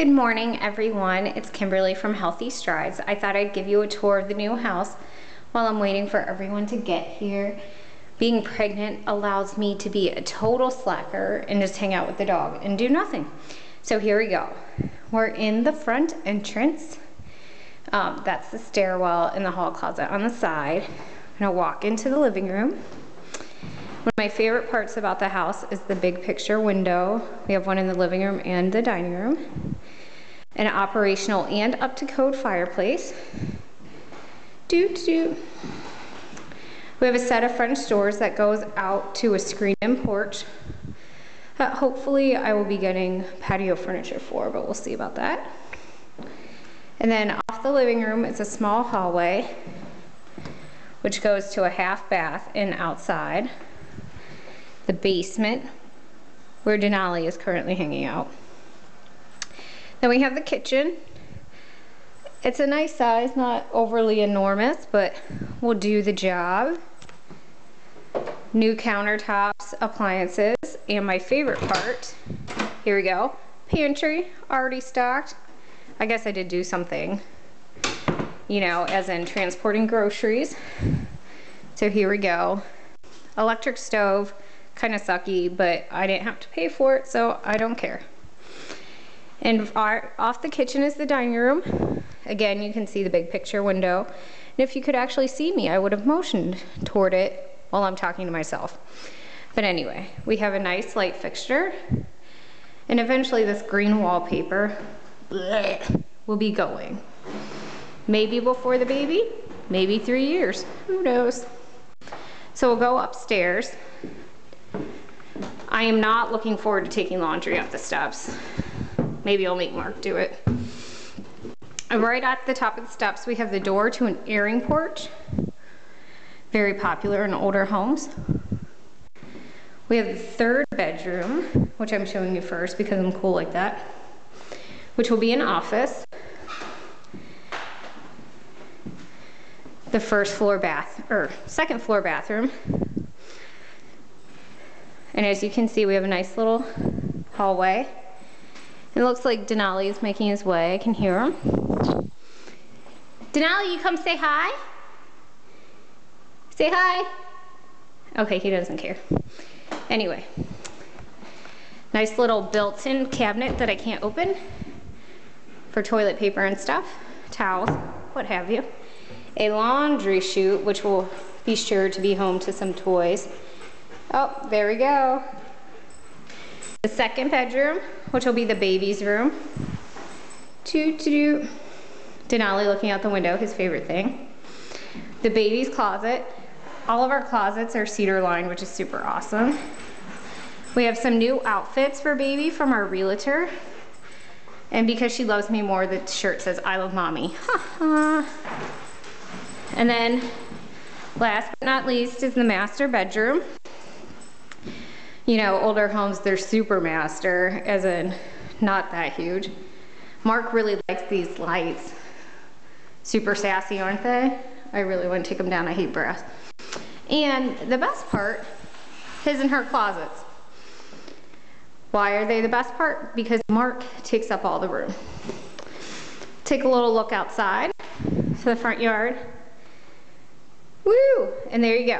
Good morning, everyone. It's Kimberly from Healthy Strides. I thought I'd give you a tour of the new house while I'm waiting for everyone to get here. Being pregnant allows me to be a total slacker and just hang out with the dog and do nothing. So here we go. We're in the front entrance. Um, that's the stairwell and the hall closet on the side. I'm gonna walk into the living room. One of my favorite parts about the house is the big picture window. We have one in the living room and the dining room an operational and up to code fireplace. Doot doot. We have a set of French doors that goes out to a screen-in porch that hopefully I will be getting patio furniture for, but we'll see about that. And then off the living room is a small hallway which goes to a half bath and outside. The basement where Denali is currently hanging out. Then we have the kitchen. It's a nice size, not overly enormous, but will do the job. New countertops, appliances, and my favorite part, here we go, pantry, already stocked. I guess I did do something, you know, as in transporting groceries. So here we go. Electric stove, kind of sucky, but I didn't have to pay for it, so I don't care. And our, off the kitchen is the dining room. Again, you can see the big picture window. And if you could actually see me, I would have motioned toward it while I'm talking to myself. But anyway, we have a nice light fixture. And eventually this green wallpaper bleh, will be going. Maybe before the baby, maybe three years, who knows. So we'll go upstairs. I am not looking forward to taking laundry up the steps. Maybe I'll make Mark do it. Right at the top of the steps, we have the door to an airing porch. Very popular in older homes. We have the third bedroom, which I'm showing you first because I'm cool like that, which will be an office. The first floor bath, or second floor bathroom. And as you can see, we have a nice little hallway. It looks like Denali is making his way. I can hear him. Denali, you come say hi? Say hi. Okay, he doesn't care. Anyway, nice little built-in cabinet that I can't open for toilet paper and stuff, towels, what have you. A laundry chute, which will be sure to be home to some toys. Oh, there we go. The second bedroom, which will be the baby's room. Toot toot. Denali looking out the window, his favorite thing. The baby's closet. All of our closets are cedar lined, which is super awesome. We have some new outfits for baby from our realtor. And because she loves me more, the shirt says, I love mommy. and then last but not least is the master bedroom you know, older homes, they're super master, as in not that huge. Mark really likes these lights. Super sassy, aren't they? I really want to take them down. I hate brass. And the best part, his and her closets. Why are they the best part? Because Mark takes up all the room. Take a little look outside to the front yard. Woo! And there you go.